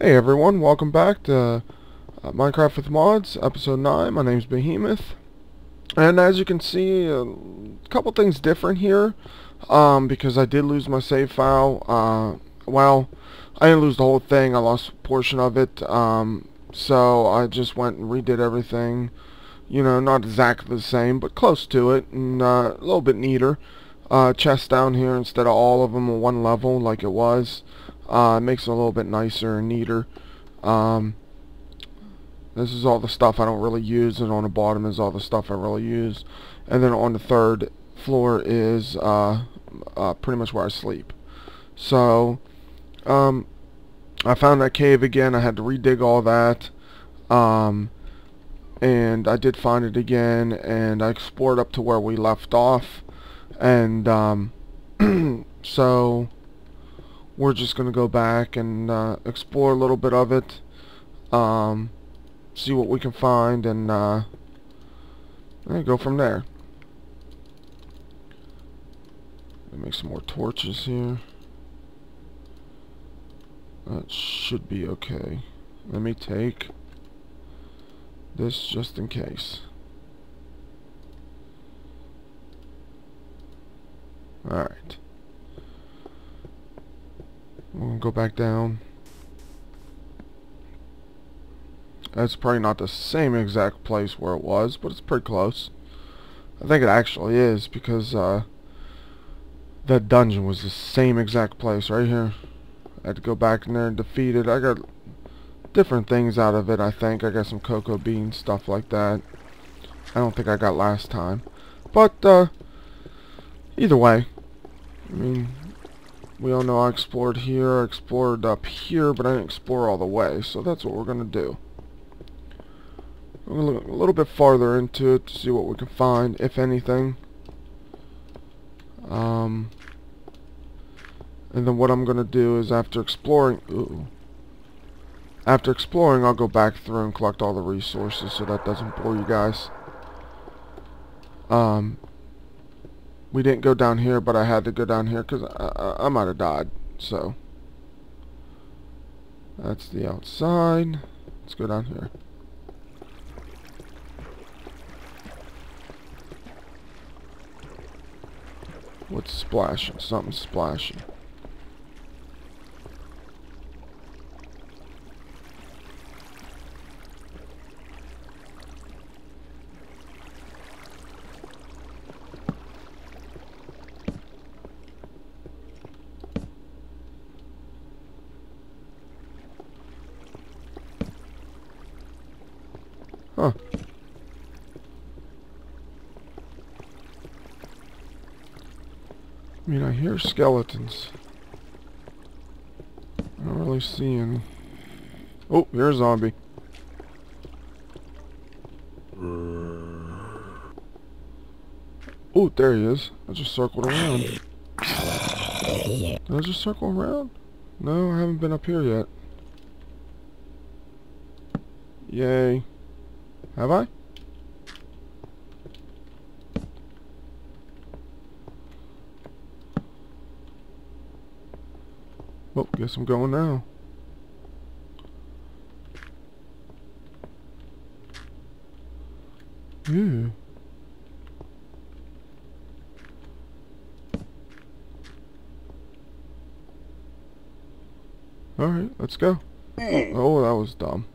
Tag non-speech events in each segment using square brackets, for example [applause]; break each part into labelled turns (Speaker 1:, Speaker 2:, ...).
Speaker 1: Hey everyone, welcome back to uh, Minecraft with Mods, episode 9. My name's Beheimyth. And as you can see, a couple things different here, um, because I did lose my save file. Uh, well, I didn't lose the whole thing, I lost a portion of it, um, so I just went and redid everything. You know, not exactly the same, but close to it, and uh, a little bit neater. Uh, chest down here instead of all of them on one level like it was. Uh, makes it a little bit nicer and neater. Um, this is all the stuff I don't really use, and on the bottom is all the stuff I really use. And then on the third floor is uh, uh, pretty much where I sleep. So, um, I found that cave again. I had to redig all that. Um, and I did find it again, and I explored up to where we left off. And, um, [clears throat] so we're just going to go back and uh, explore a little bit of it, um, see what we can find, and, uh, and go from there. Make some more torches here. That should be okay. Let me take this just in case. Alright. We'll go back down. That's probably not the same exact place where it was, but it's pretty close. I think it actually is because uh, that dungeon was the same exact place right here. I had to go back in there and defeat it. I got different things out of it, I think. I got some cocoa beans, stuff like that. I don't think I got last time. But, uh, either way, I mean, we all know I explored here, I explored up here, but I didn't explore all the way, so that's what we're going to do. We're going to look a little bit farther into it to see what we can find, if anything. Um, and then what I'm going to do is after exploring... Ooh, after exploring, I'll go back through and collect all the resources so that doesn't bore you guys. Um, we didn't go down here, but I had to go down here because I, I, might have died. So, that's the outside. Let's go down here. What's splashing? Something's splashing. Huh. I mean, I hear skeletons. I don't really see any. Oh, there's a zombie. Oh, there he is. I just circled around. Did I just circle around? No, I haven't been up here yet. Yay. Have I? Guess I'm going now. Ew. Alright, let's go. Mm. Oh, that was dumb.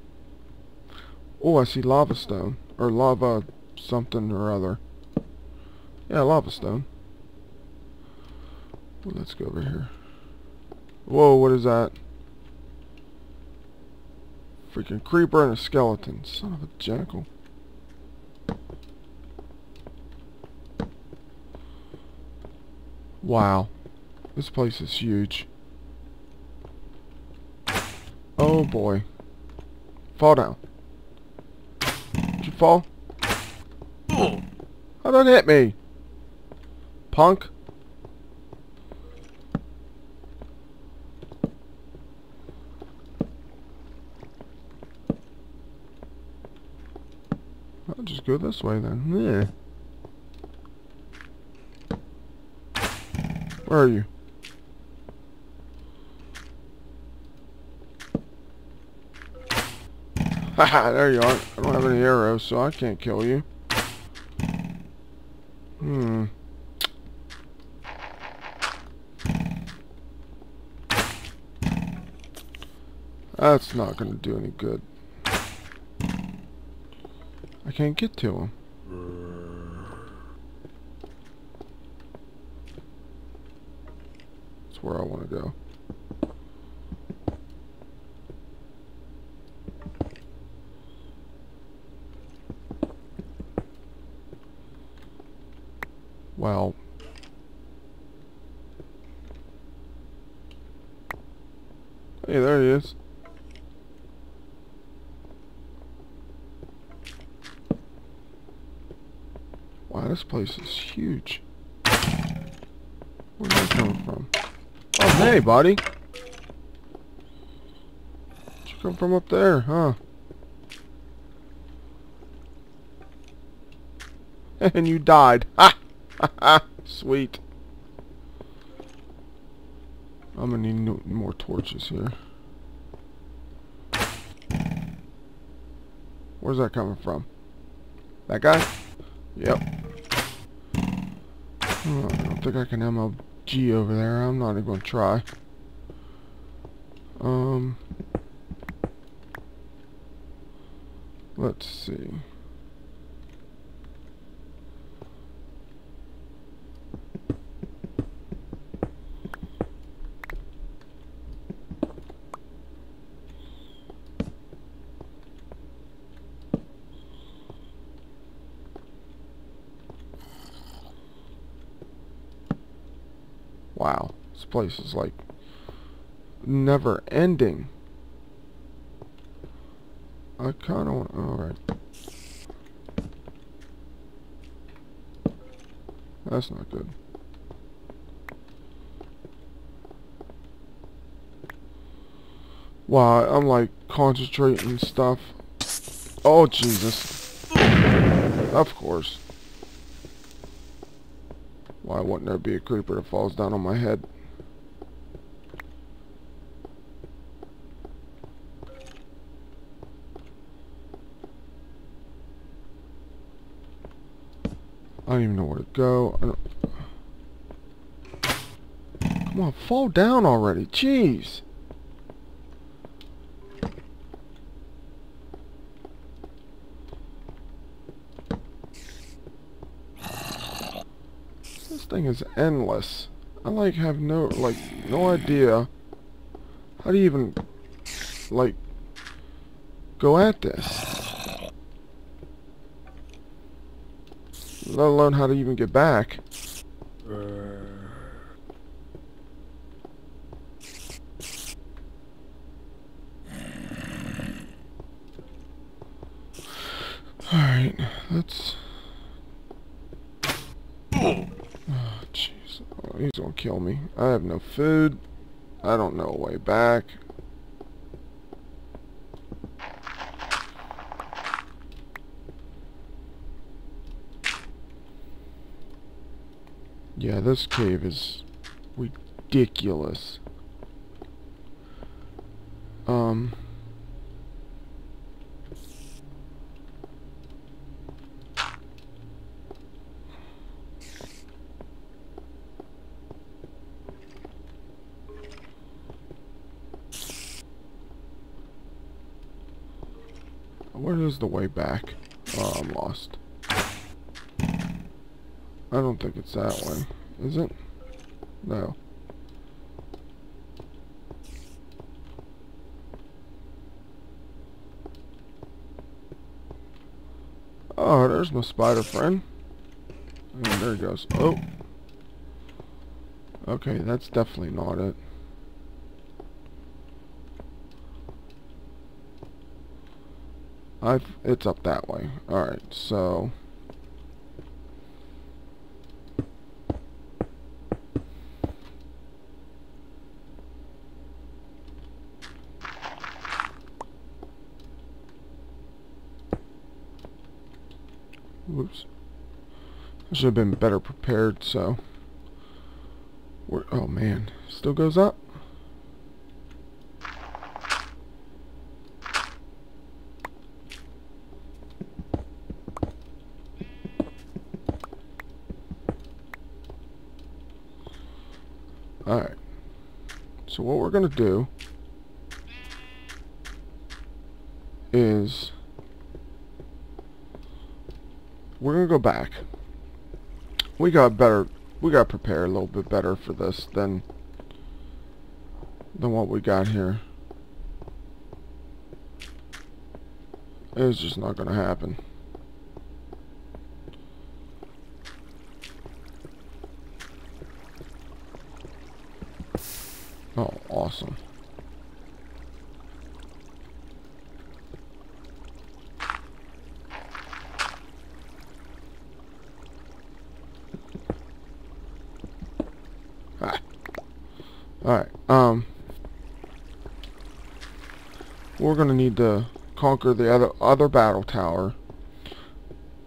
Speaker 1: Oh, I see lava stone. Or lava something or other. Yeah, lava stone. Well, let's go over here. Whoa, what is that? Freaking creeper and a skeleton. Son of a jackal. Wow. This place is huge. Oh boy. Fall down. Did you fall? How did it hit me? Punk? I'll just go this way then. Yeah. Where are you? Haha, [laughs] there you are. I don't have any arrows, so I can't kill you. Hmm. That's not going to do any good. Can't get to him. That's where I want to go. Well. Hey, there he is. This place is huge. Where's that coming from? Oh, hey, buddy. Did you come from up there, huh? [laughs] and you died. Ha! Ha Sweet. I'm gonna need no more torches here. Where's that coming from? That guy? Yep. I don't think I can MLG over there. I'm not even gonna try. Um. Let's see. Wow, this place is like never ending. I kind of want. Alright. That's not good. Wow, I'm like concentrating stuff. Oh, Jesus. Of course. Why wouldn't there be a creeper that falls down on my head? I don't even know where to go. Come on, fall down already. Jeez. This thing is endless. I like have no like no idea how do you even like go at this. Let alone how to even get back. Alright, let's oh, Jeez, oh, He's gonna kill me. I have no food. I don't know a way back. Yeah, this cave is ridiculous. Um... Where is the way back? Oh, I'm lost. I don't think it's that way. Is it? No. Oh, there's my spider friend. And there he goes. Oh. Okay, that's definitely not it. I've, it's up that way. Alright, so... Whoops. I should have been better prepared, so... We're, oh man, still goes up? Alright. So what we're going to do is we're to go back. We got better, we got to prepare a little bit better for this than than what we got here. It's just not to happen. Oh, awesome. Ah. Alright, um... We're gonna need to conquer the other other battle tower.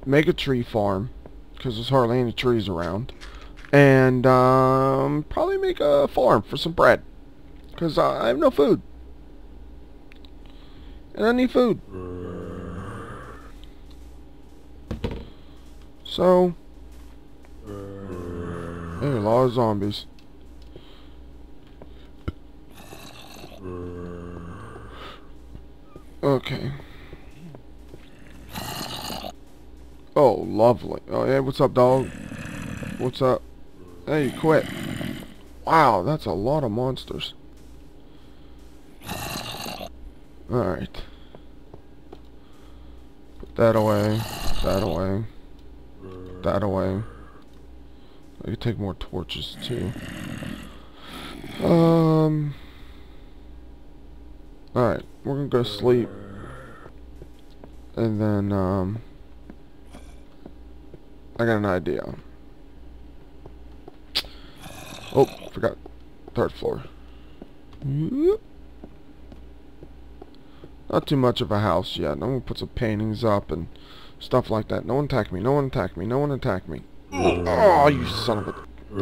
Speaker 1: Make a tree farm, because there's hardly any trees around. And, um, probably make a farm for some bread. Because I have no food. And I need food. So, there are a lot of zombies. Okay. Oh, lovely. Oh, yeah, what's up, dog? What's up? Hey, quit. Wow, that's a lot of monsters. Alright. Put that away. That away. That away. I could take more torches, too. Um... Alright, we're gonna go sleep. And then, um... I got an idea. Oh, forgot. Third floor. Not too much of a house yet. I'm gonna put some paintings up and stuff like that. No one attack me. No one attack me. No one attack me. Oh, you son of a...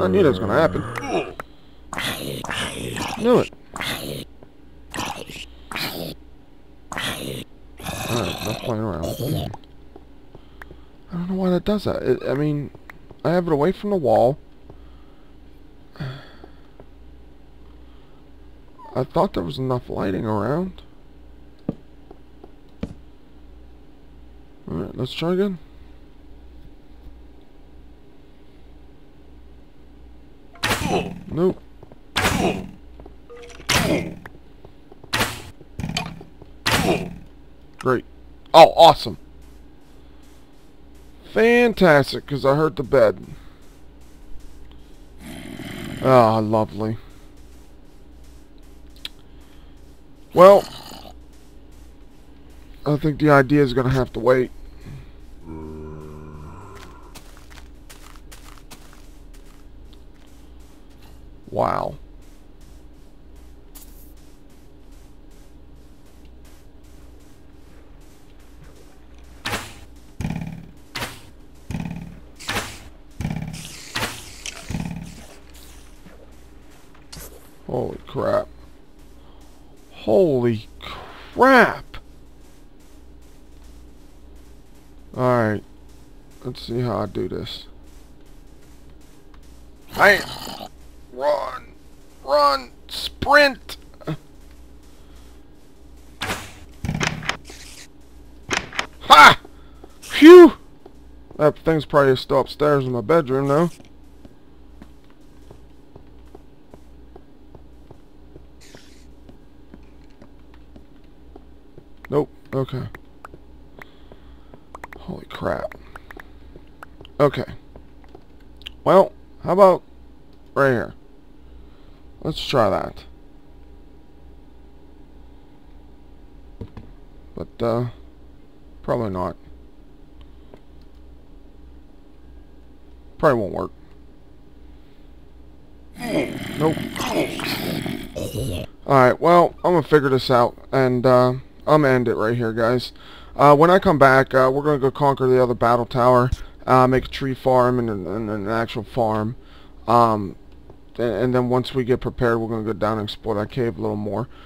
Speaker 1: I knew that was gonna happen. Knew it. Alright, not playing around. I don't know why that does that. It, I mean, I have it away from the wall. I thought there was enough lighting around. Alright, let's try again. Nope. Great. Oh, awesome. Fantastic, because I hurt the bed. Ah, oh, lovely. Well, I think the idea is going to have to wait. Wow. Holy crap. Holy crap! Alright. Let's see how I do this. Bam! Run! Run! Sprint! Ha! Phew! That thing's probably still upstairs in my bedroom now. Nope. Okay. Holy crap. Okay. Well, how about right here? Let's try that. But, uh, probably not. Probably won't work. Nope. Alright, well, I'm gonna figure this out, and, uh, I'm to end it right here, guys. Uh, when I come back, uh, we're to go conquer the other battle tower, uh, make a tree farm and, and, and an actual farm. Um, and, and, then once we get prepared, we're to go down and explore that cave a little more.